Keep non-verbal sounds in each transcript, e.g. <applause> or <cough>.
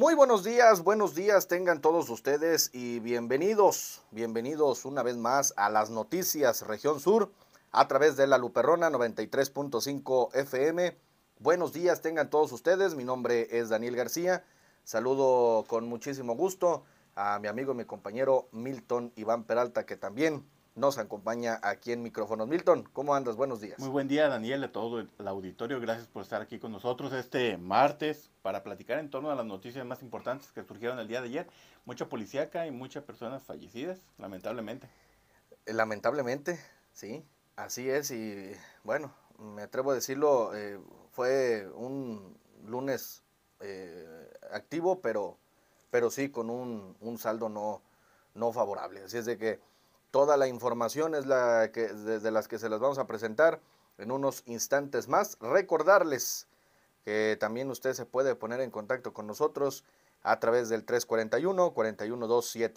Muy buenos días, buenos días tengan todos ustedes y bienvenidos, bienvenidos una vez más a las noticias Región Sur a través de la Luperrona 93.5 FM. Buenos días tengan todos ustedes, mi nombre es Daniel García, saludo con muchísimo gusto a mi amigo y mi compañero Milton Iván Peralta que también nos acompaña aquí en micrófonos. Milton, ¿cómo andas? Buenos días. Muy buen día, Daniel, a todo el auditorio. Gracias por estar aquí con nosotros este martes para platicar en torno a las noticias más importantes que surgieron el día de ayer. Mucha policíaca y muchas personas fallecidas, lamentablemente. Eh, lamentablemente, sí, así es. Y bueno, me atrevo a decirlo, eh, fue un lunes eh, activo, pero, pero sí con un, un saldo no, no favorable. Así es de que Toda la información es la que, de, las que se las vamos a presentar en unos instantes más. Recordarles que también usted se puede poner en contacto con nosotros a través del 341 412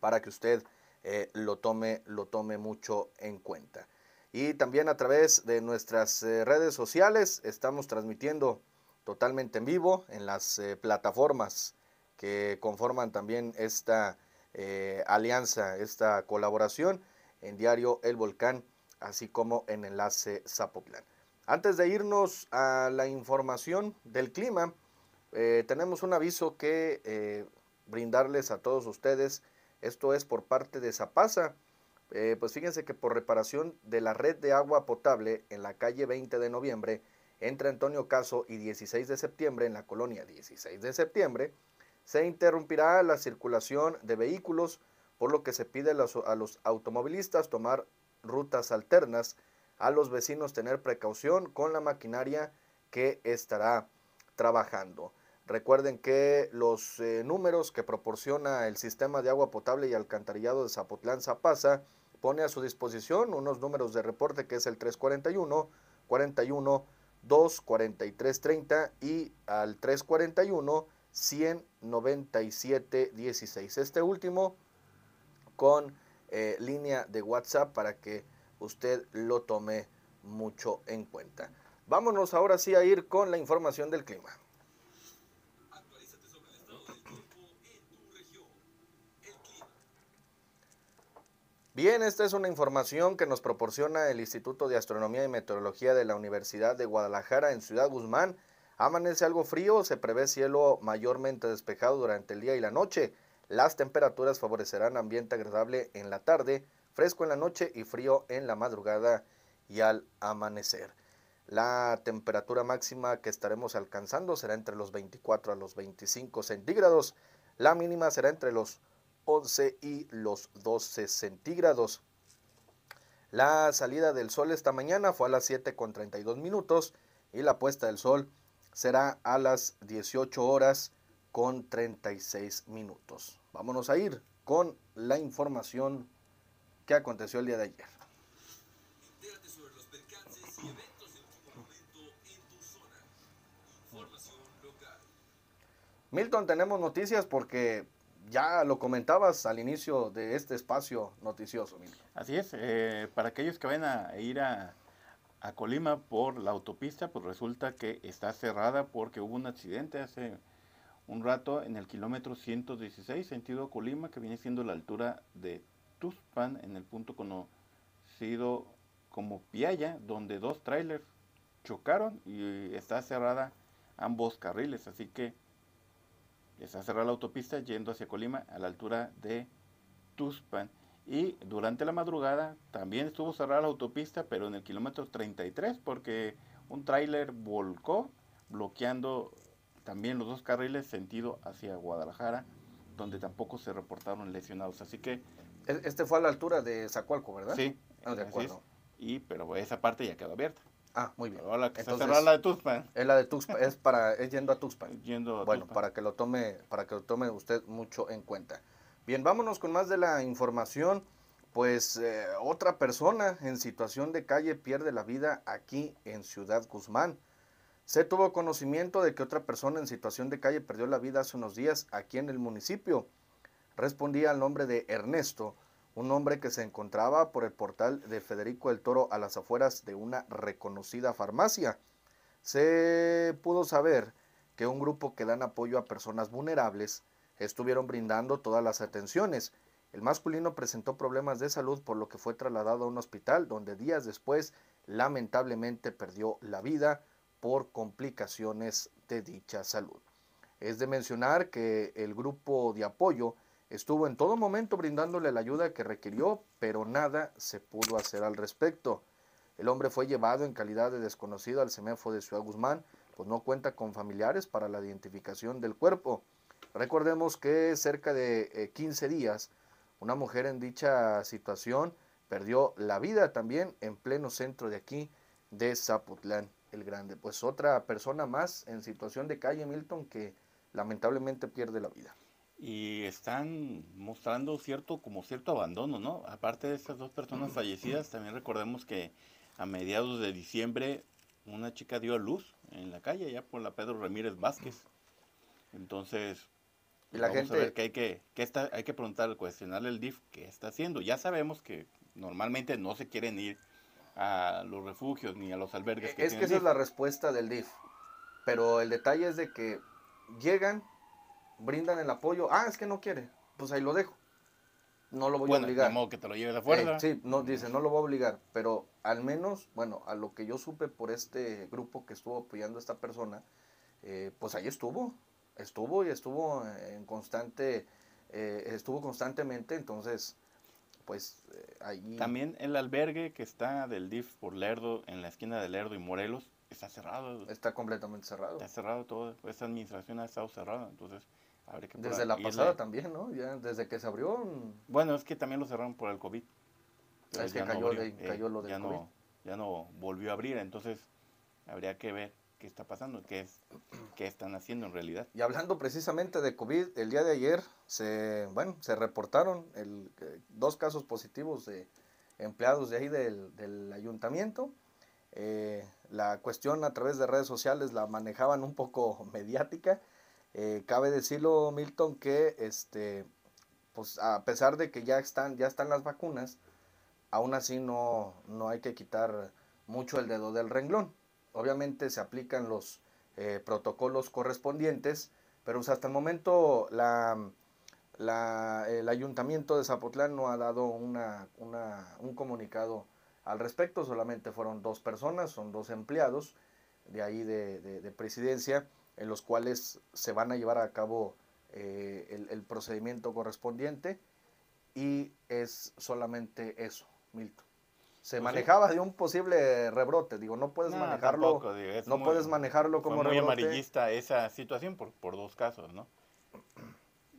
para que usted eh, lo tome lo tome mucho en cuenta. Y también a través de nuestras eh, redes sociales estamos transmitiendo totalmente en vivo en las eh, plataformas que conforman también esta eh, alianza, esta colaboración en Diario El Volcán, así como en Enlace Zapotlán. Antes de irnos a la información del clima, eh, tenemos un aviso que eh, brindarles a todos ustedes. Esto es por parte de Zapasa. pues fíjense que por reparación de la red de agua potable en la calle 20 de noviembre, entre Antonio Caso y 16 de septiembre, en la colonia 16 de septiembre, se interrumpirá la circulación de vehículos, por lo que se pide a los, automovilistas tomar rutas alternas, a los vecinos tener precaución con la maquinaria que estará trabajando. Recuerden que los eh, números que proporciona el sistema de agua potable y alcantarillado de Zapotlán Zapasa pone a su disposición unos números de reporte que es el 341 41 2 43 30 y al 341 197 16. Este último con eh, línea de WhatsApp para que usted lo tome mucho en cuenta. Vámonos ahora sí a ir con la información del clima. Bien, esta es una información que nos proporciona el Instituto de Astronomía y Meteorología de la Universidad de Guadalajara en Ciudad Guzmán Amanece algo frío, se prevé cielo mayormente despejado durante el día y la noche. Las temperaturas favorecerán ambiente agradable en la tarde, fresco en la noche y frío en la madrugada y al amanecer. La temperatura máxima que estaremos alcanzando será entre los 24 a los 25 centígrados. La mínima será entre los 11 y los 12 centígrados. La salida del sol esta mañana fue a las 7 con 32 minutos y la puesta del sol será a las 18 horas con 36 minutos. Vámonos a ir con la información que aconteció el día de ayer. Milton, tenemos noticias porque ya lo comentabas al inicio de este espacio noticioso. Milton. Así es, eh, para aquellos que van a ir a a Colima por la autopista, pues resulta que está cerrada porque hubo un accidente hace un rato en el kilómetro 116, sentido Colima, que viene siendo la altura de Tuspan, en el punto conocido como Piaya, donde dos trailers chocaron y está cerrada ambos carriles, así que está cerrada la autopista yendo hacia Colima a la altura de Tuspan. Y durante la madrugada también estuvo cerrada la autopista, pero en el kilómetro 33, porque un tráiler volcó, bloqueando también los dos carriles sentido hacia Guadalajara, donde tampoco se reportaron lesionados. Así que... E-, este fue a la altura de Zacualco, ¿verdad? Sí. Ah, de acuerdo. Y, pero esa parte ya quedó abierta. Ah, muy bien. Ahora que Entonces, está la de Tuxpan. Es la de Tuxpan, es para, es yendo a Tuxpan. <laughs> Yendo a bueno, para que lo tome, para que lo tome usted mucho en cuenta. Bien, vámonos con más de la información. Pues eh, otra persona en situación de calle pierde la vida aquí en Ciudad Guzmán. Se tuvo conocimiento de que otra persona en situación de calle perdió la vida hace unos días aquí en el municipio. Respondía al nombre de Ernesto, un hombre que se encontraba por el portal de Federico el Toro a las afueras de una reconocida farmacia. Se pudo saber que un grupo que dan apoyo a personas vulnerables estuvieron brindando todas las atenciones. El masculino presentó problemas de salud por lo que fue trasladado a un hospital donde días después lamentablemente perdió la vida por complicaciones de dicha salud. Es de mencionar que el grupo de apoyo estuvo en todo momento brindándole la ayuda que requirió, pero nada se pudo hacer al respecto. El hombre fue llevado en calidad de desconocido al CEMEFO de Ciudad Guzmán, pues no cuenta con familiares para la identificación del cuerpo. Recordemos que cerca de 15 eh, días, una mujer en dicha situación perdió la vida también en pleno centro de aquí, de Zapotlán el Grande. Pues otra persona más en situación de calle Milton que lamentablemente pierde la vida. Y están mostrando cierto, como cierto abandono, ¿no? Aparte de estas dos personas fallecidas, también recordemos que a mediados de diciembre una chica dio a luz en la calle, ya por la Pedro Ramírez Vázquez. Entonces, la vamos gente... a ver que hay que, que está, hay que preguntar, cuestionarle el DIF qué está haciendo. Ya sabemos que normalmente no se quieren ir a los refugios ni a los albergues. Que es que esa es la respuesta del DIF. Pero el detalle es de que llegan, brindan el apoyo. Ah, es que no quiere. Pues ahí lo dejo. No lo voy a obligar. modo que te lo lleve de fuerza. Eh, sí, no, dice, no lo voy a obligar. Pero al menos, bueno, a lo que yo supe por este grupo que estuvo apoyando a esta persona, eh, pues ahí estuvo. Estuvo y estuvo en constante, eh, estuvo constantemente. Entonces, pues ahí... También el albergue que está del DIF por Lerdo, en la esquina de Lerdo y Morelos, está cerrado. Está completamente cerrado. Está cerrado todo. Esta administración ha estado cerrada, entonces... Que desde la pasada también, ¿no? Ya desde que se abrió. Bueno, es que también lo cerraron por el COVID. Es que cayó, de, cayó lo del ya No, ya no volvió a abrir, entonces habría que ver qué está pasando, qué, qué están haciendo en realidad. Y hablando precisamente de COVID, el día de ayer se, bueno, se reportaron el, eh, dos casos positivos de empleados de ahí del, del ayuntamiento. Eh, la cuestión a través de redes sociales la manejaban un poco <laughs> mediática. Eh, cabe decirlo, Milton, que este, pues a pesar de que ya están, ya están las vacunas, aún así no, no hay que quitar mucho el dedo del renglón. Obviamente se aplican los eh, protocolos correspondientes, pero hasta el momento el ayuntamiento de Zapotlán no ha dado un comunicado al respecto, solamente fueron dos personas, son dos empleados de ahí de, presidencia, en los cuales se van a llevar a cabo eh, el, procedimiento correspondiente y es solamente eso, Milton se pues manejaba de un posible rebrote. Digo, no puedes manejarlo. no puedes manejarlo como fue muy amarillista esa situación por, por dos casos, ¿no?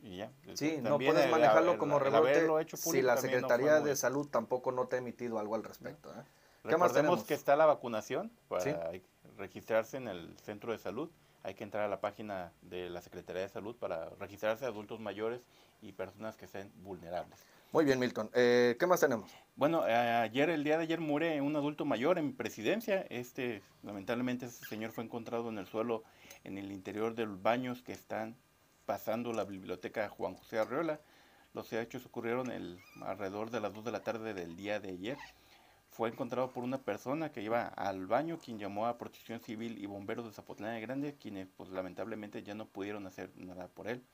Y ya. Sí, no puedes manejarlo como rebrote si la Secretaría de Salud tampoco no te ha emitido algo al respecto. ¿eh? ¿Qué más tenemos? que está la vacunación para registrarse en el centro de salud. Hay que entrar a la página de la Secretaría de Salud para registrarse adultos mayores y personas que estén vulnerables. Muy bien, Milton. Eh, ¿Qué más tenemos? Bueno, eh, ayer, el día de ayer, muere un adulto mayor en presidencia. Este, lamentablemente, este señor fue encontrado en el suelo, en el interior de los baños que están pasando la biblioteca Juan José Arreola. Los hechos ocurrieron el, alrededor de las 2 de la tarde del día de ayer. Fue encontrado por una persona que iba al baño, quien llamó a Protección Civil y bomberos de Zapotlán de Grande, quienes pues lamentablemente ya no pudieron hacer nada por él.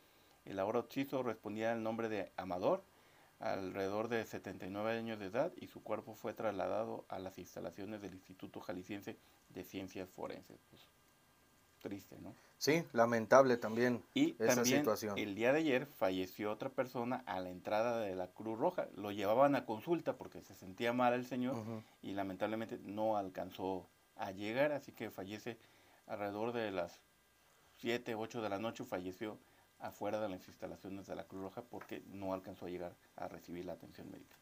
El ahora respondía al nombre de Amador, alrededor de 79 años de edad y su cuerpo fue trasladado a las instalaciones del Instituto Jalisciense de Ciencias Forenses. Pues, triste, ¿no? Sí, lamentable también y esa situación. El día de ayer falleció otra persona a la entrada de la Cruz Roja. Lo llevaban a consulta porque se sentía mal el señor y lamentablemente no alcanzó a llegar, así que fallece alrededor de las 7, 8 de la noche, falleció afuera de las instalaciones de la Cruz Roja porque no alcanzó a llegar a recibir la atención médica.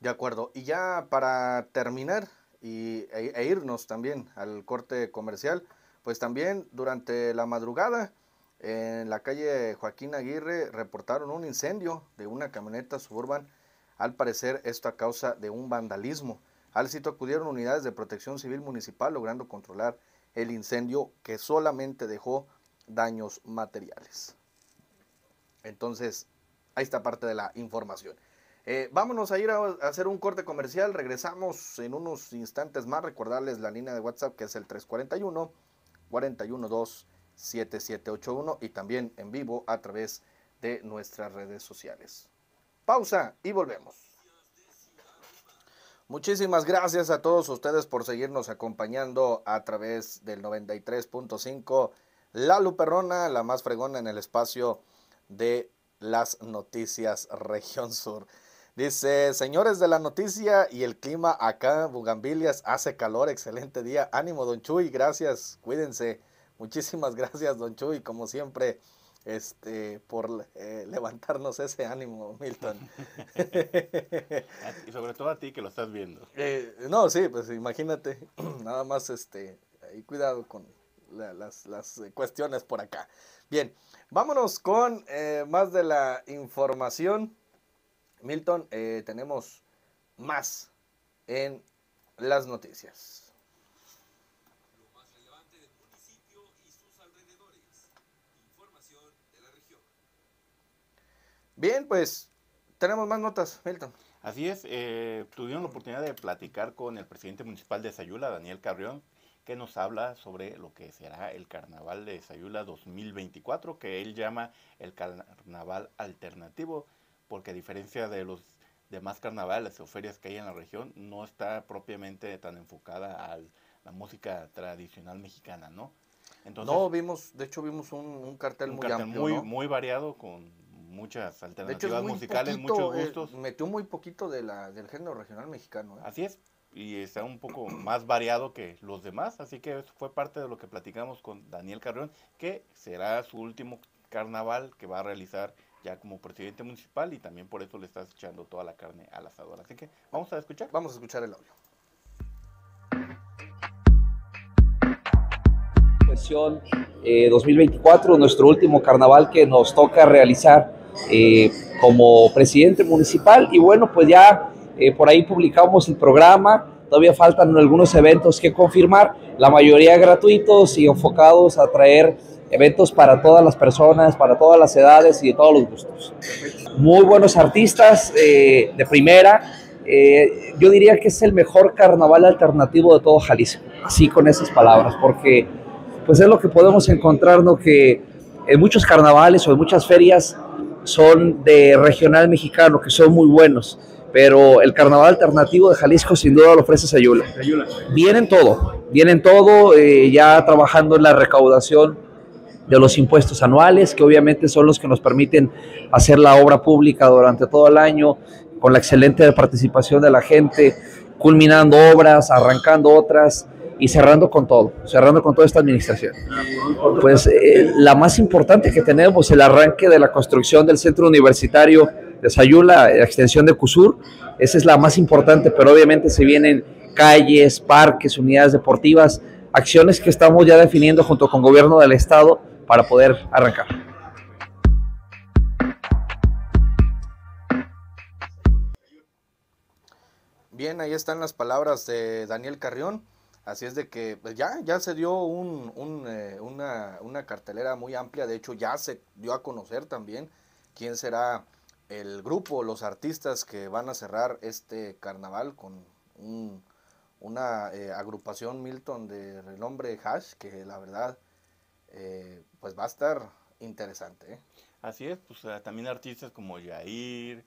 De acuerdo. Y ya para terminar y, e, e, irnos también al corte comercial, pues también durante la madrugada en la calle Joaquín Aguirre reportaron un incendio de una camioneta suburban, al parecer esto a causa de un vandalismo. Al sitio acudieron unidades de protección civil municipal logrando controlar el incendio que solamente dejó daños materiales. Entonces, ahí está parte de la información. Eh, vámonos a ir a, hacer un corte comercial. Regresamos en unos instantes más. Recordarles la línea de WhatsApp que es el 341 412 7781 y también en vivo a través de nuestras redes sociales. Pausa y volvemos. Muchísimas gracias a todos ustedes por seguirnos acompañando a través del 93.5 La Luperrona, la más fregona en el espacio de las noticias región sur. Dice, señores de la noticia y el clima acá Bugambilias hace calor, excelente día. Ánimo, don Chuy, gracias, cuídense. Muchísimas <laughs> gracias, don Chuy, como siempre este, por eh, levantarnos ese ánimo, Milton. <laughs> y sobre todo a ti que lo estás viendo. Eh, no, sí, pues imagínate, <clears throat> nada más, este, ahí cuidado con las, las, cuestiones por acá. Bien, vámonos con eh, más de la información. Milton, tenemos más en las noticias. Bien, pues tenemos más notas, Milton. Así es, eh, tuvimos la oportunidad de platicar con el presidente municipal de Sayula, Daniel Carrión, que nos habla sobre lo que será el Carnaval de Sayula 2024, que él llama el Carnaval Alternativo, porque a diferencia de los demás carnavales o ferias que hay en la región, no está propiamente tan enfocada a la música tradicional mexicana, ¿no? Entonces, no, vimos, de hecho vimos un, cartel muy amplio, muy, muy variado con muchas alternativas musicales, muchos eh, gustos. metió muy poquito de la, del género regional mexicano. ¿eh? Así es, y está un poco más variado que los demás, así que eso fue parte de lo que platicamos con Daniel Carrión, que será su último carnaval que va a realizar ya como presidente municipal y también por eso le estás echando toda la carne al asador. Así que vamos a escuchar. Vamos a escuchar el audio. 2024, eh, nuestro último carnaval que nos toca realizar eh, como presidente municipal y bueno, pues ya eh, por ahí publicamos el programa, todavía faltan algunos eventos que confirmar, la mayoría gratuitos y enfocados a traer eventos para todas las personas, para todas las edades y de todos los gustos. Muy buenos artistas eh, de primera, yo diría que es el mejor carnaval alternativo de todo Jalisco, así con esas palabras, porque pues es lo que podemos encontrar, ¿no? que en muchos carnavales o en muchas ferias son de regional mexicano, que son muy buenos. Pero el carnaval alternativo de Jalisco sin duda lo ofrece Sayula. Vienen todo, vienen todo, eh, ya trabajando en la recaudación de los impuestos anuales, que obviamente son los que nos permiten hacer la obra pública durante todo el año, con la excelente participación de la gente, culminando obras, arrancando otras y cerrando con todo, cerrando con toda esta administración. Pues eh, la más importante que tenemos, el arranque de la construcción del centro universitario de Sayula, la extensión de CUSUR, esa es la más importante, pero obviamente se vienen calles, parques, unidades deportivas, acciones que estamos ya definiendo junto con gobierno del estado para poder arrancar. Bien, ahí están las palabras de Daniel Carrión. Así es de que pues, ya, ya se dio un, eh, una, cartelera muy amplia, de hecho ya se dio a conocer también quién será el grupo, los artistas que van a cerrar este carnaval con una eh, agrupación Milton de renombre Hash, que la verdad eh, pues va a estar interesante. Así es, pues también artistas como Yair,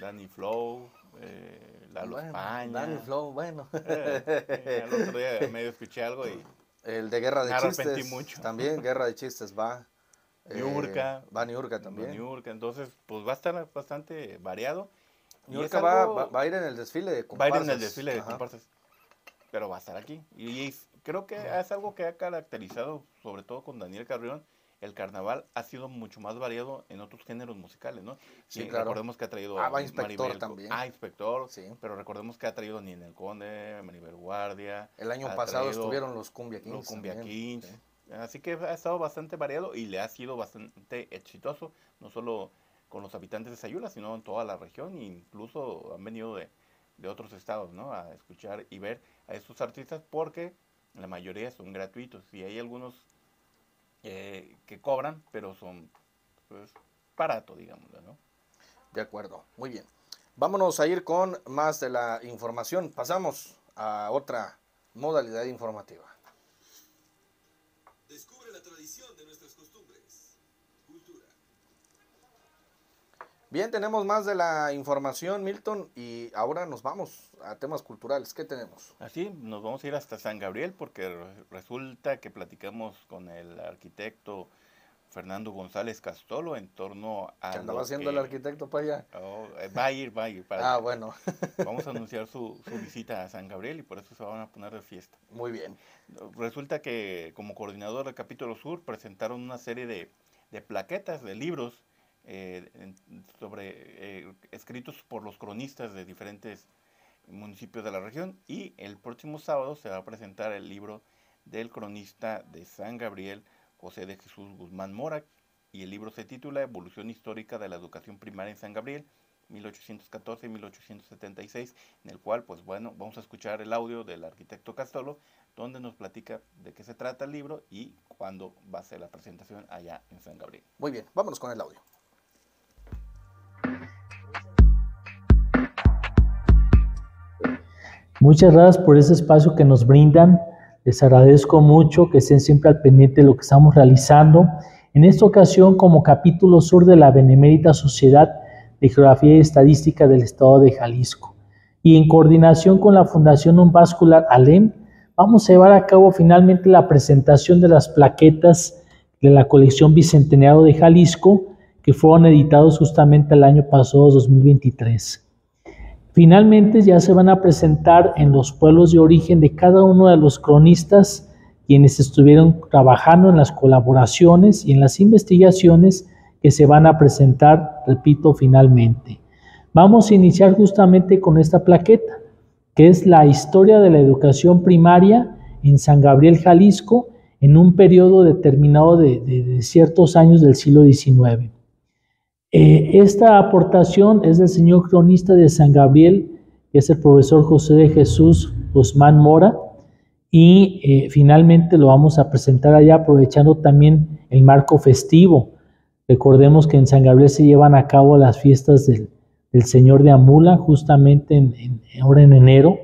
Danny Flow, eh, la bueno, Danny Flow, bueno. Eh, el otro día medio escuché algo y. El de Guerra de Chistes. mucho. También, Guerra de Chistes va. <laughs> Niurka. Eh, va Niurka también. Niurka, entonces, pues va a estar bastante variado. Niurka va, va, a ir en el desfile de comparsas. Va a ir en el desfile de comparsas. Pero va a estar aquí. Y, creo que es algo que ha caracterizado, sobre todo con Daniel Carrión, el carnaval ha sido mucho más variado en otros géneros musicales, ¿no? Sí, claro. Recordemos que ha traído ah, va Inspector también. Ah, Inspector, sí. Pero recordemos que ha traído ni en el Conde, Maribel Guardia. El año pasado estuvieron los Cumbia Kings. Los Cumbia Kings. Así que ha estado bastante variado y le ha sido bastante exitoso, no solo con los habitantes de Sayula, sino en toda la región e incluso han venido de, de otros estados, ¿no? A escuchar y ver a estos artistas porque la mayoría son gratuitos y hay algunos eh, que cobran, pero son pues, barato, digamos, ¿no? De acuerdo, muy bien. Vámonos a ir con más de la información. Pasamos a otra modalidad informativa. Bien, tenemos más de la información, Milton, y ahora nos vamos a temas culturales. ¿Qué tenemos? Así, nos vamos a ir hasta San Gabriel porque resulta que platicamos con el arquitecto Fernando González Castolo en torno a... ¿Qué andaba haciendo el arquitecto para allá? Oh, eh, va a ir, va a ir. Para ah, bueno. <laughs> Vamos a anunciar su, su, <laughs> visita a San Gabriel y por eso se van a poner de fiesta. Muy bien. Resulta que como coordinador del capítulo sur presentaron una serie de, de plaquetas, de libros, eh, sobre eh, escritos por los cronistas de diferentes municipios de la región y el próximo sábado se va a presentar el libro del cronista de San Gabriel, José de Jesús Guzmán Mora, y el libro se titula Evolución Histórica de la Educación Primaria en San Gabriel, 1814-1876, en el cual, pues bueno, vamos a escuchar el audio del arquitecto Castolo, donde nos platica de qué se trata el libro y cuándo va a ser la presentación allá en San Gabriel. Muy bien, vámonos con el audio. Muchas gracias por ese espacio que nos brindan les agradezco mucho que estén siempre al pendiente de lo que estamos realizando. En esta ocasión, como capítulo sur de la Benemérita Sociedad de Geografía y Estadística del Estado de Jalisco, y en coordinación con la Fundación Unvascular ALEM, vamos a llevar a cabo finalmente la presentación de las plaquetas de la colección Bicentenario de Jalisco, que fueron editados justamente el año pasado, 2023. Finalmente ya se van a presentar en los pueblos de origen de cada uno de los cronistas quienes estuvieron trabajando en las colaboraciones y en las investigaciones que se van a presentar, repito, finalmente. Vamos a iniciar justamente con esta plaqueta, que es la historia de la educación primaria en San Gabriel, Jalisco, en un periodo determinado de, de ciertos años del siglo XIX. Eh, esta aportación es del señor cronista de San Gabriel, que es el profesor José de Jesús Guzmán Mora, y eh, finalmente lo vamos a presentar allá aprovechando también el marco festivo. Recordemos que en San Gabriel se llevan a cabo las fiestas del, Señor de Amula, justamente en, ahora en enero,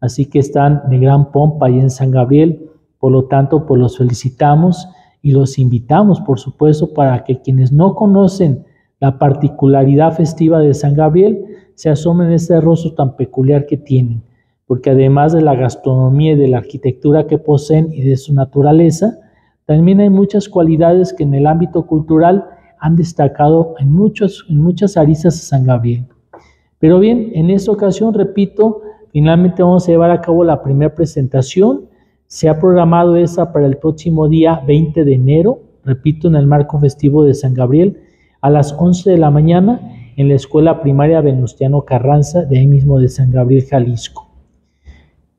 así que están de gran pompa ahí en San Gabriel, por lo tanto, pues los felicitamos y los invitamos, por supuesto, para que quienes no conocen la particularidad festiva de San Gabriel se asoma en este rostro tan peculiar que tienen, porque además de la gastronomía y de la arquitectura que poseen y de su naturaleza, también hay muchas cualidades que en el ámbito cultural han destacado en, muchos, en muchas aristas de San Gabriel. Pero bien, en esta ocasión, repito, finalmente vamos a llevar a cabo la primera presentación. Se ha programado esa para el próximo día 20 de enero, repito, en el marco festivo de San Gabriel, a las 11 de la mañana en la escuela primaria Venustiano Carranza, de ahí mismo de San Gabriel, Jalisco.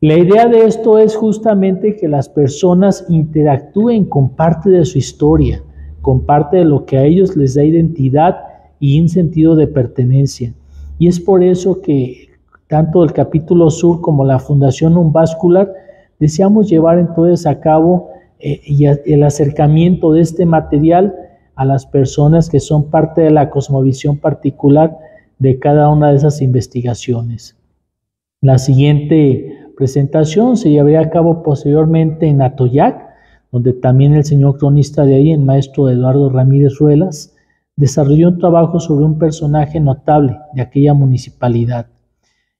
La idea de esto es justamente que las personas interactúen con parte de su historia, con parte de lo que a ellos les da identidad y un sentido de pertenencia. Y es por eso que tanto el capítulo sur como la Fundación Unvascular deseamos llevar entonces a cabo eh, el acercamiento de este material a las personas que son parte de la cosmovisión particular de cada una de esas investigaciones. La siguiente presentación se llevaría a cabo posteriormente en Atoyac, donde también el señor cronista de ahí, el maestro Eduardo Ramírez Ruelas, desarrolló un trabajo sobre un personaje notable de aquella municipalidad.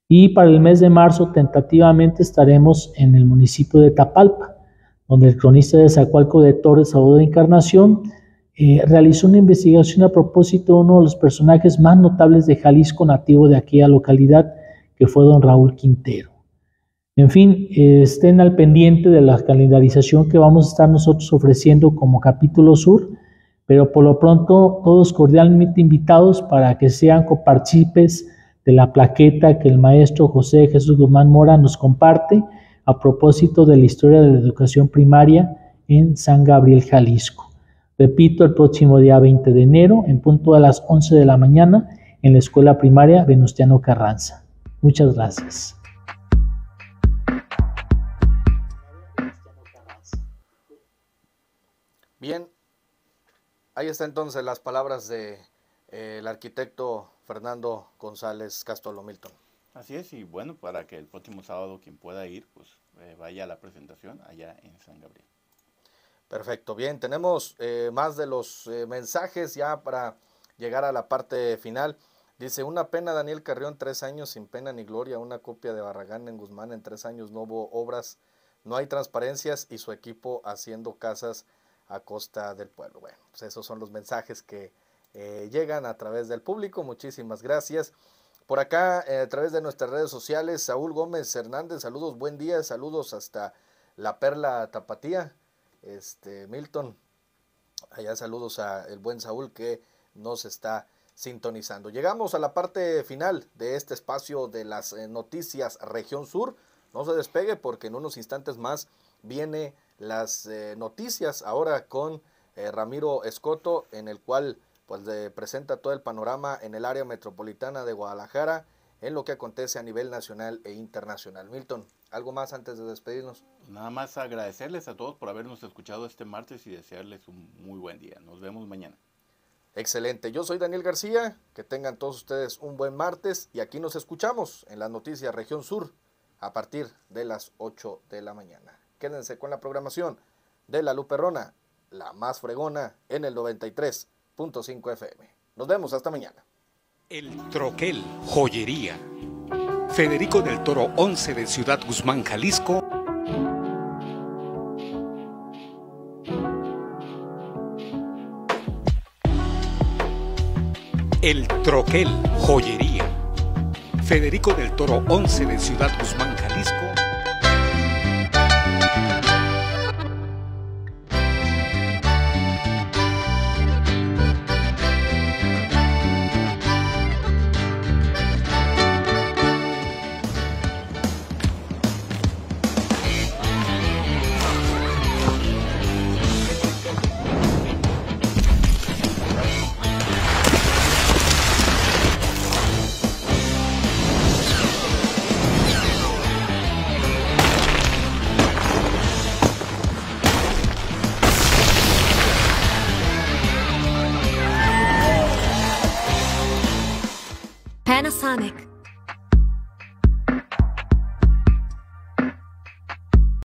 Y para el mes de marzo tentativamente estaremos en el municipio de Tapalpa, donde el cronista de Zacualco de Torres, Salvador de Encarnación, eh, realizó una investigación a propósito de uno de los personajes más notables de Jalisco nativo de aquella localidad, que fue don Raúl Quintero. En fin, estén al pendiente de la calendarización que vamos a estar nosotros ofreciendo como capítulo sur, pero por lo pronto todos cordialmente invitados para que sean copartícipes de la plaqueta que el maestro José Jesús Guzmán Mora nos comparte a propósito de la historia de la educación primaria en San Gabriel, Jalisco. Repito, el próximo día 20 de enero, en punto a las 11 de la mañana, en la escuela primaria Venustiano Carranza. Muchas gracias. Bien, ahí está entonces las palabras del de, eh, arquitecto Fernando González Castolo Milton. Así es, y bueno, para que el próximo sábado quien pueda ir, pues eh, vaya a la presentación allá en San Gabriel. Perfecto, bien, tenemos eh, más de los eh, mensajes ya para llegar a la parte final. Dice, una pena Daniel Carrión, tres años sin pena ni gloria, una copia de Barragán en Guzmán, en tres años no hubo obras, no hay transparencias y su equipo haciendo casas a costa del pueblo. Bueno, pues esos son los mensajes que eh, llegan a través del público. Muchísimas gracias. Por acá, a través de nuestras redes sociales, Saúl Gómez Hernández, saludos, buen día, saludos hasta la Perla Tapatía. Este, Milton, allá saludos a el buen Saúl que nos está sintonizando. Llegamos a la parte final de este espacio de las eh, noticias Región Sur. No se despegue porque en unos instantes más viene las eh, noticias ahora con eh, Ramiro Escoto en el cual pues presenta todo el panorama en el área metropolitana de Guadalajara en lo que acontece a nivel nacional e internacional. Milton, ¿algo más antes de despedirnos? Nada más agradecerles a todos por habernos escuchado este martes y desearles un muy buen día. Nos vemos mañana. Excelente, yo soy Daniel García, que tengan todos ustedes un buen martes y aquí nos escuchamos en las noticias Región Sur a partir de las 8 de la mañana. Quédense con la programación de La Luperrona, la más fregona en el 93.5 FM. Nos vemos hasta mañana. El Troquel Joyería. Federico del Toro 11 de Ciudad Guzmán, Jalisco El Troquel Joyería. Federico del Toro 11 de Ciudad Guzmán, Jalisco.